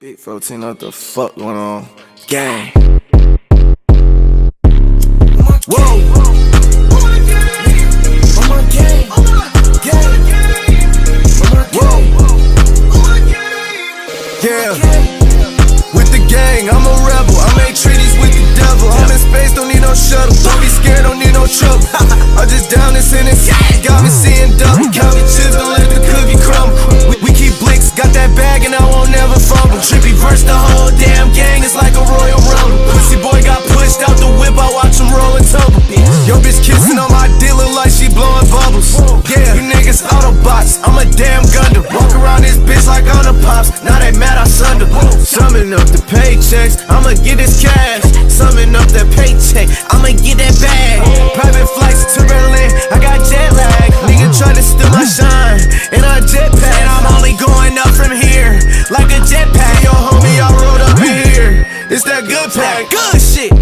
Big 14, what the fuck going on? Gang. Yeah. With the gang, I'm a rebel. I make treaties with the devil. I'm in space, don't need no shuttle. Don't be scared, don't need no trouble. I just down this in this. Got me seeing I'm. Now they mad I sunder. Summing up the paychecks, I'ma get this cash. Summing up the paycheck, I'ma get that bag. Private flights to Berlin, I got jet lag. Nigga try to steal my shine, and I jetpack. And I'm only going up from here, like a jetpack. Yo, homie, I rolled up in here. It's that good pack, good shit.